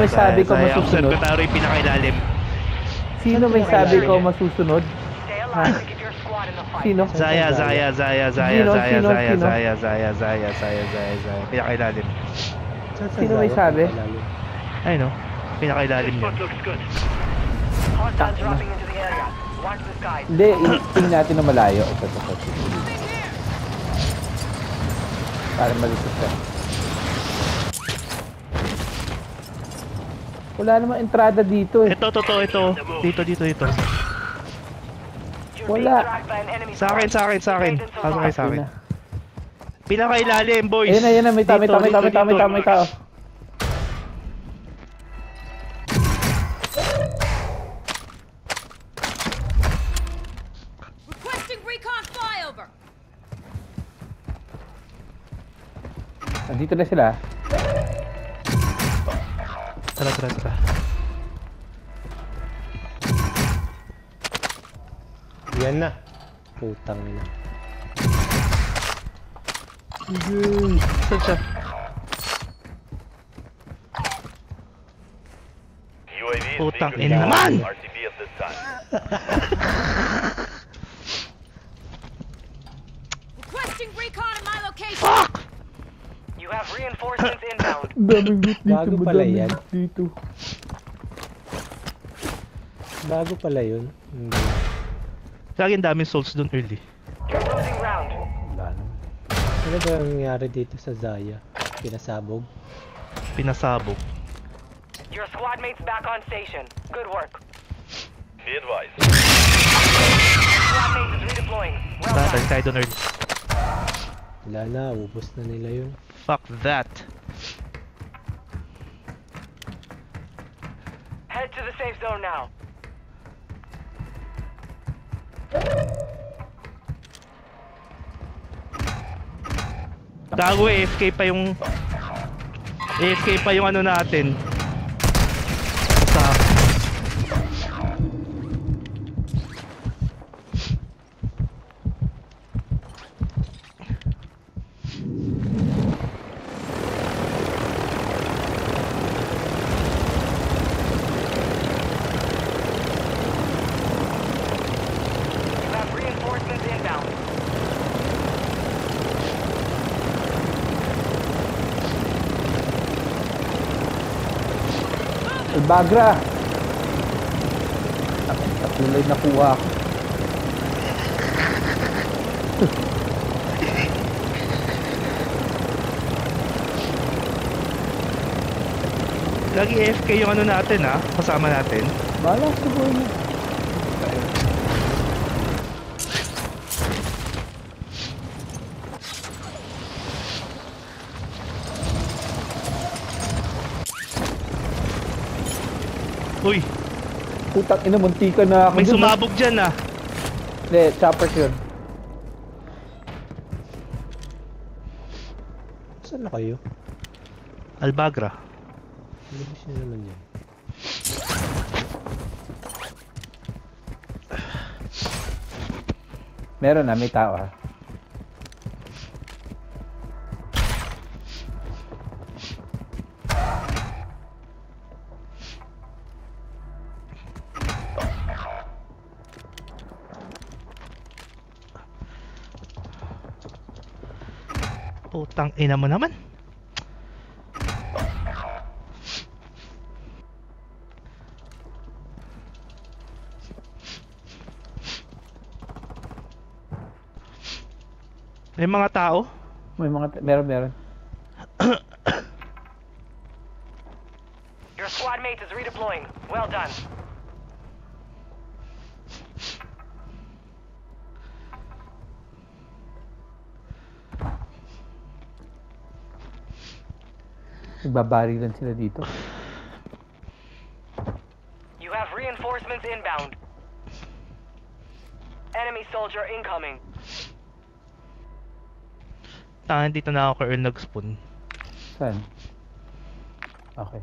may sabi ko masusunod? Observatory pinakailalim. Sino may sabi ko masusunod? Fight. Sino? Zaya, Zaya, Zaya, Zaya? Zaya? Zaya? Zaya, Zaya, Zaya, Zaya, Zaya, Zaya. Pinakailalim. Sino may sabi? Ay no, pinakailalim niya. Hindi, i-ping natin na malayo. Ito, ito, ito. Para malusot ka. Wala namang entrada dito eh. Ito, ito, ito, ito. Dito, dito, dito. Wala. Sa akin, sa akin, sa akin. Pasok kayo sa akin. Pinakailalim, boys. Ayun na, ayun na. May tao, may tao, may tao, may dito, tao, may tao, may tao. Requesting recon flyover. Nandito na sila. Tara, tara, tara. Yan na. Putang ina. Saan siya? Putang ina naman! Requesting recon in my location. Fuck! You have reinforcements inbound. Ang daming loot dito. Bago pala madaming yan. loot Dito. Bago pala yun. Hindi. Lagi ang daming souls dun early. You're losing ground. Wala naman. Ano ba ang nangyari dito sa Zaya? Pinasabog? Pinasabog. Your squad mates back on station. Good work. Be advised. Squad mates is redeploying. Well Tatay done. tayo dun early. Wala na, ubos na nila yun. Fuck that. Head to the safe zone now. Gago AFK pa yung AFK pa yung ano natin. Sa You have reinforcements inbound. Albagra! Tatlo lang nakuha ako. lagi AFK yung ano natin ha, kasama natin. Bala, siguro niya. Uy, Putang ina, muntika na ako. may dun, ah. sumabog dyan ah. Hindi, choppers yun. Saan na kayo? Albagra. Labis na naman yan. Meron na, may tao ah. Ina mo naman. May mga tao? May mga, meron, meron. Your squad mate is redeploying. Well done. Nagbabarilan sila dito. You have reinforcements inbound. Enemy soldier incoming. Tangan dito na ako kay Earl nag-spawn. Saan? Okay.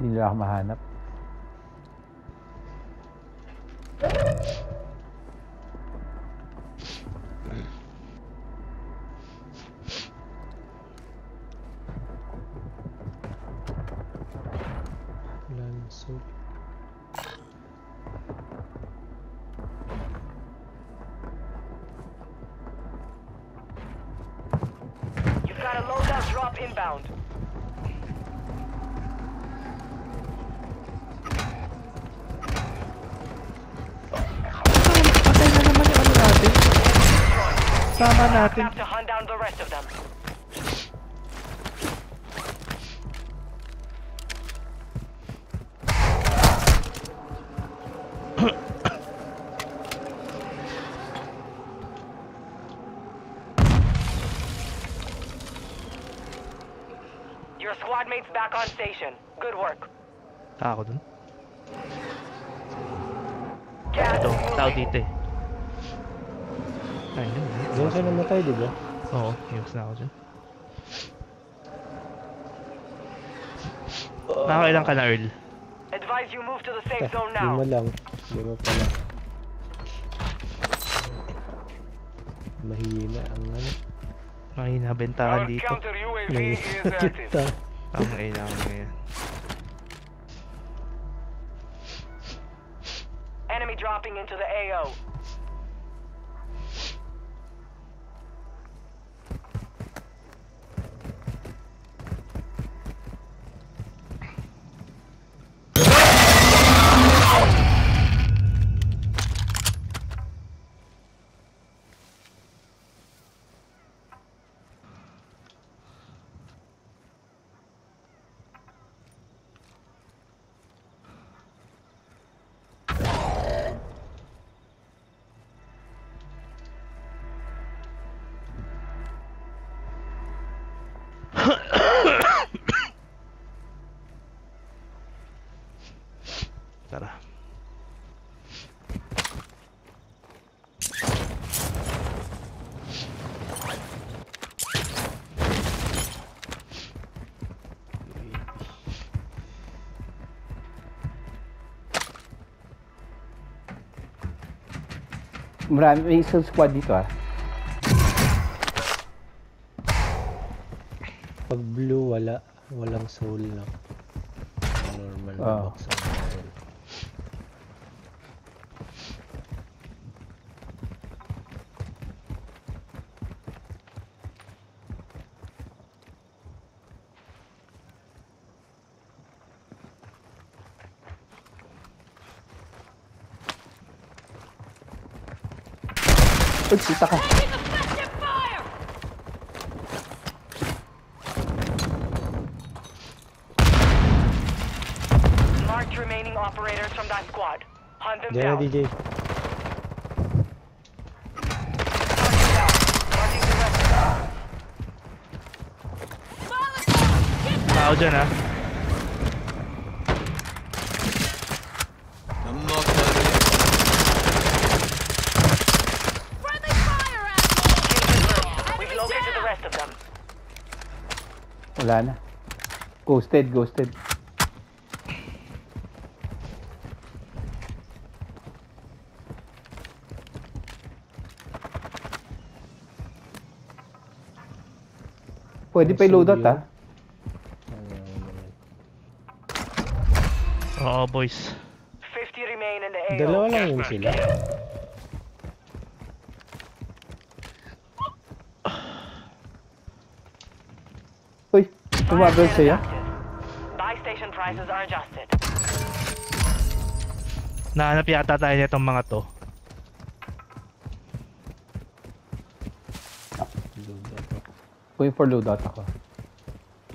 Hindi nila ako mahanap. Sama natin. Have to hunt down the rest of them. Your squad mates back on station. Good work. Tako dun. Gas Ito, is tao moving. dito eh. Ay, yun. eh. Diyan siya namatay, di ba? Oo, iwas na ako dyan. Nakakailan ka na, Earl? Advise you move to the safe zone now. lima lang. Lima pala. Mahina ang ano. Mahina bentahan dito. UAV Kita. Ang ina ko ngayon. Enemy dropping into the AO. Marami, may isang squad dito ah. Pag blue, wala. Walang soul na. Normal na Ah. box ang soul. Uy, kita ka. Taking effective fire! Marked remaining operators from that squad. Hunt them Diyan na down. DJ. Marking down. Marking the rest of them. Molotov! Get back! Tao dyan ah. Friendly fire, asshole! Kill confirmed. We've Enemy located the down! rest of them. Wala na. Ghosted, ghosted. Pwede pa i-loadout ah. Ayaw naman. Oo, boys. 50 remain in the AO. Dalawa lang yun sila. Fire sa'yo. adjusted. Buy station prices are adjusted. Nahanap yata tayo nitong mga to. Going for loadout ako.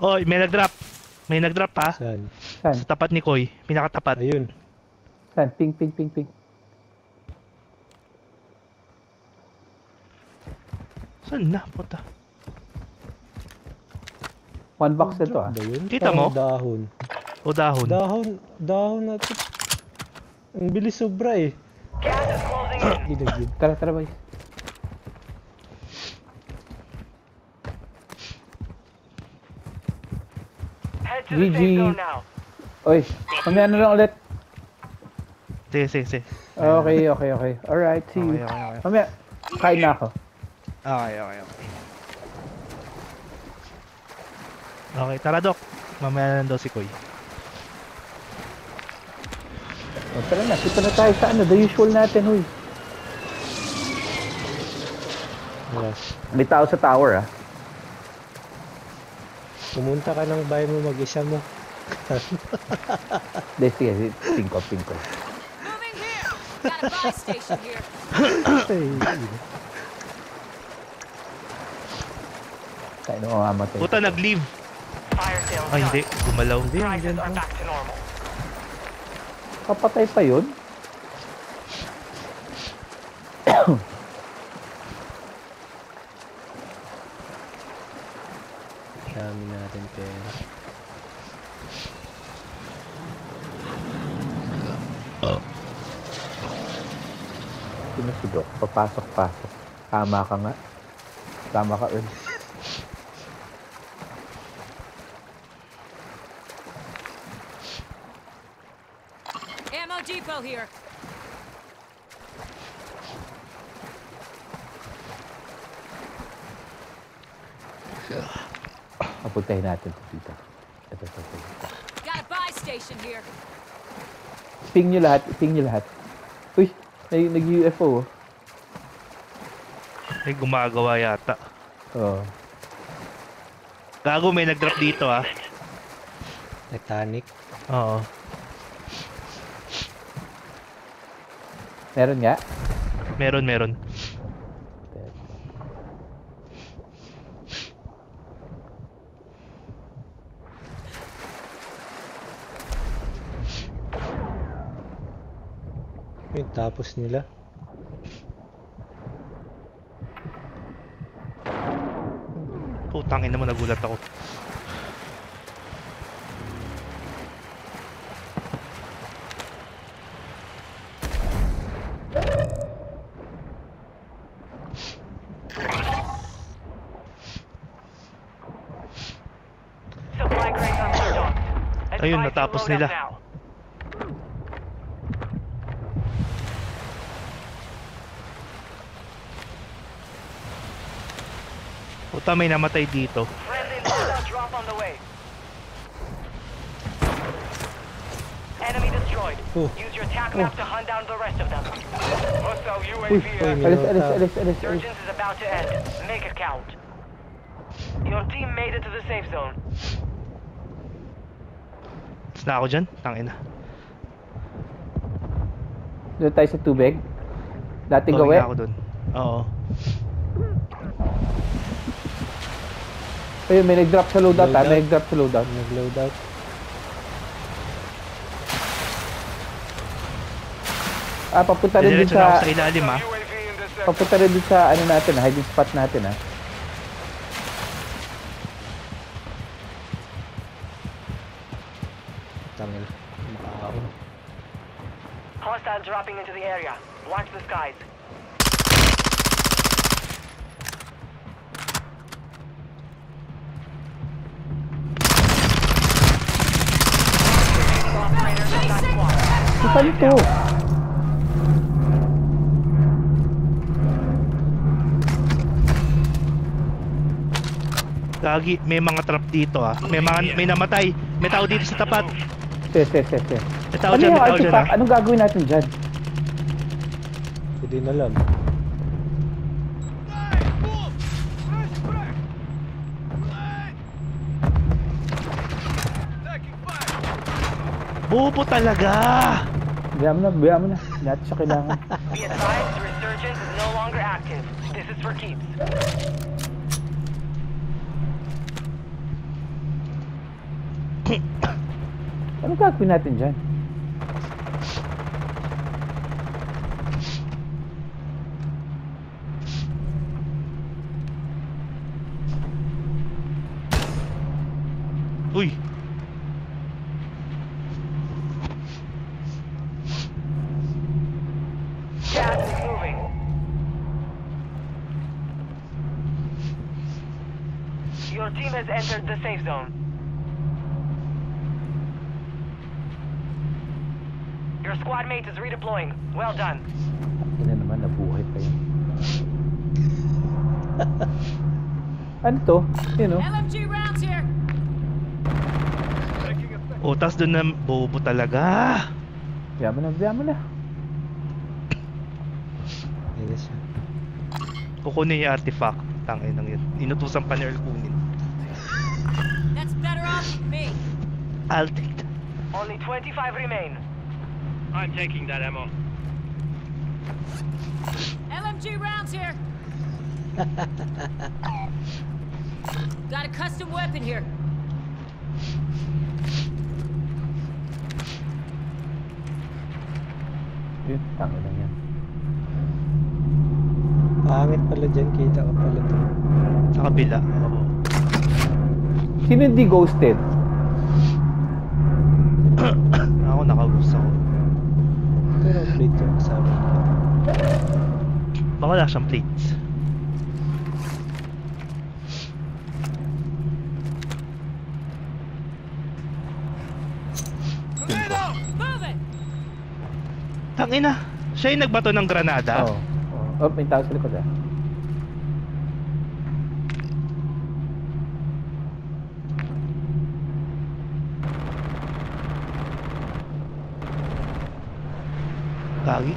Oy, may nag-drop. May nag-drop pa. Saan? Saan? Sa tapat ni Koy. Pinakatapat. Ayun. Saan? Ping, ping, ping, ping. Saan na? Puta. One box na to ah. Kita mo? Dahon. O dahon. Dahon. Dahon na to. Ang bilis sobra eh. In. Ginagid. Tara, tara the GG. Oy, mamaya na lang ulit. Sige, sige, sige. Okay, okay, okay. Alright, see you. Okay, okay, okay. Mamaya, kain na ako. Okay, okay, okay. Okay, tara Dok. Mamaya na daw si Koy. O, tara na, kita na tayo sa ano, the usual natin, huy. Wala. May tao sa tower, ah. Pumunta ka ng bahay mo mag-isa mo. Hindi, sige, pingko. Moving here. Got a buy station here. Kain na mamamatay. Puta, nag-leave. Ay, done. hindi. Gumalaw. Prices are back to normal. Kapatay pa yun? Dami natin pera. Sino si Doc? Papasok-pasok. Tama ka nga. Tama ka, Earl. Depot here. Papuntahin natin ito dito. Ito, ito, ito. ito. Got a buy station here. Ping nyo lahat, ping nyo lahat. Uy, may nag-UFO. Ay, gumagawa yata. Oh. Gago, may nag-drop dito ah. Titanic. Oo. Meron nga? Meron, meron. Yun, tapos nila. Putang ina mo, nagulat ako. Supply crates on the dock. Ayun, natapos nila. Puta, may namatay dito. Enemy destroyed. Oh. Use your tac map to hunt down the rest of them. Hostile UAV alis, alis, alis, alis. Surgeons is about to end. Make it count. Your team made it to the safe zone. Tapos na ako dyan. Tangina. Doon tayo sa tubig. Dating Going gawi. na ako dun. Oo. Ayun, may nag-drop sa loadout, ah. Loadout. May nag-drop sa loadout. Nag-load out. Ah, papunta rin din Diretso na ako sa... sa ilalim ah. This sector. Papunta rin din sa ano natin, ah, hiding spot natin, ah. Tangin. Makaon. Hostile dropping into the area. Watch the skies. Operators of that squad. Saan ito? Gagi, may mga trap dito ah. May mga may namatay. May tao dito sa tapat. Sige, sige, sige, sige. May tao Ano dyan, yung may tao dyan ah. Anong gagawin natin dyan? Hindi na alam. Bubo talaga! Biya mo na, biya mo na. Natin siya kailangan. Be advised, resurgence is no longer active. This is for keeps. Anong gagawin natin dyan? Uy! Gas is moving. Your team has entered the safe zone. Your squad mate is redeploying. Well done. Ina naman, nabuhay pa yun. ano to? Yun oh. LMG rounds here. O, tas doon na bobo talaga. Biya mo na, biya mo na. Siya. Kukunin yung artifact. Tangin nang yun. Inutusan pa ni Earl kunin. That's better off me. I'll take that. Only 25 remain. I'm taking that ammo. LMG rounds here. Got a custom weapon here. Yun, tangin lang yan. Pangit pala dyan, kita ko pala to. Sa kabila. Oo. Sino hindi ghosted? Ako nakagusto Pero plate yung kasama. Baka wala siyang plates. Tangina. Siya yung nagbato ng granada. Oo. Oh. oh, may tao sa likod ah. Uy,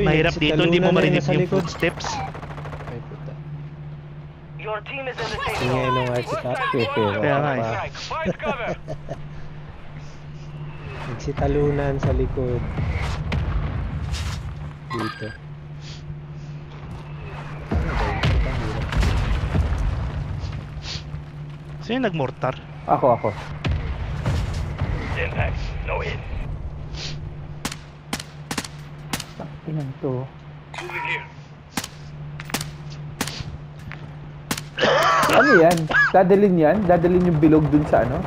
Mahirap si dito, hindi mo marinig yung footsteps. Ay, puta. Your team is in the safe zone. nung artifact. Pero, Kaya nga eh. Nagsitalunan sa likod. Dito. Sino yung nagmortar? Ako, ako. Impact. No hit. Tingnan to. Ano yan? Dadalin yan? Dadalin yung bilog dun sa ano?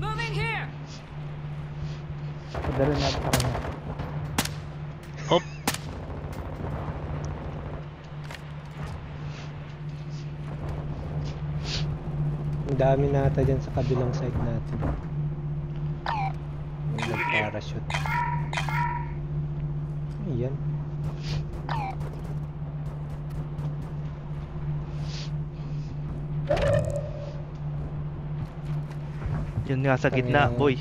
Moving here. Dadalin natin sa kanya. Hop. Ang dami nata dyan sa kabilang side natin. May nag-parachute. Ayan. Yun nga sa gitna, boy.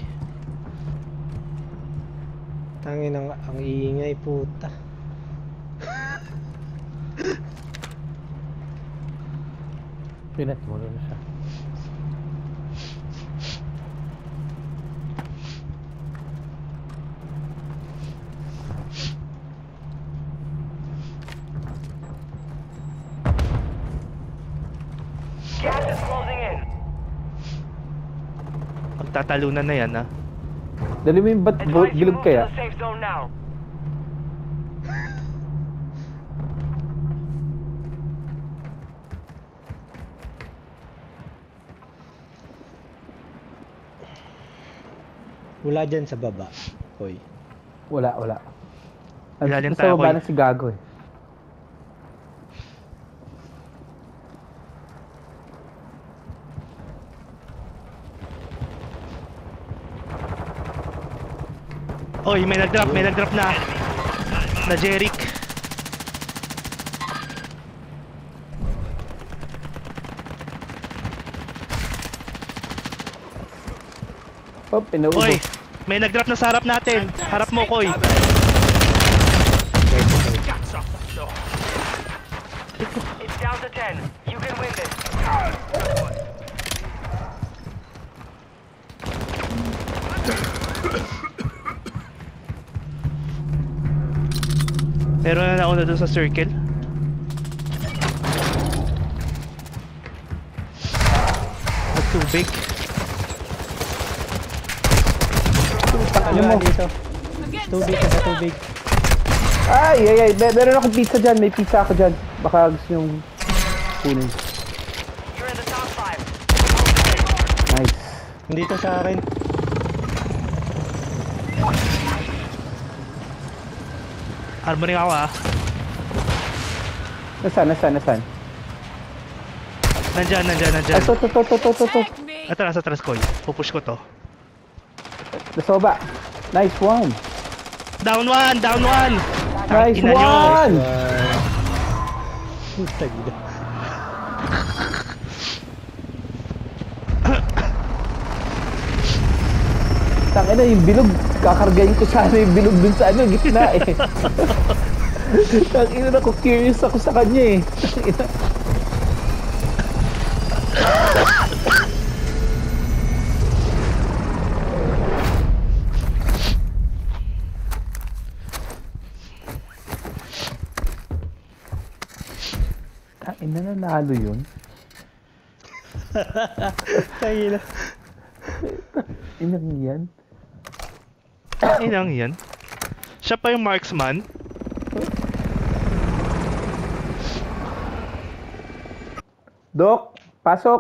Tangin ang, ang iingay puta. Pinat mo na siya. Gas is closing in. Magtatalunan na yan, ha? Dali mo yung bat bilog kaya? Wala dyan sa baba. Hoy. Wala, wala. Ang Ilalim nasa tayo, baba Koy. na si Gago eh. Oy, may nag-drop, may nag-drop na. Na Jeric. Oh, pinaubo. Oy, may nag-drop na sa harap natin. Harap mo, Koy. It's down to 10. You can win this. Meron na nauna dun sa circle. At tubig. Ano mo? Dito. Tubig ka sa tubig. Ay, ay, ay. Mer- meron akong pizza dyan. May pizza ako dyan. Baka gusto nyong kunin. You're in the top 5. Nice. Dito sa akin. Armoring ako, ah. Nasaan, nasaan, nasaan? Nandyan, nandyan, nandyan. to, to, to, to, to, to, to. Attack me! Atras, atras, Koy. Pupush ko to. Nasa baba. Nice one. Down one! Down one! Nice Ina nyo. one! Putang ina. Yung bilog. Kakargayin ko sana yung bilog dun sa ano, gitna eh. Tangina na ko, curious ako sa kanya eh. Tangina. Tangina na nalo yun. Tangina. Inang yan. Inang yan. Siya pa yung marksman. Dok, pasok.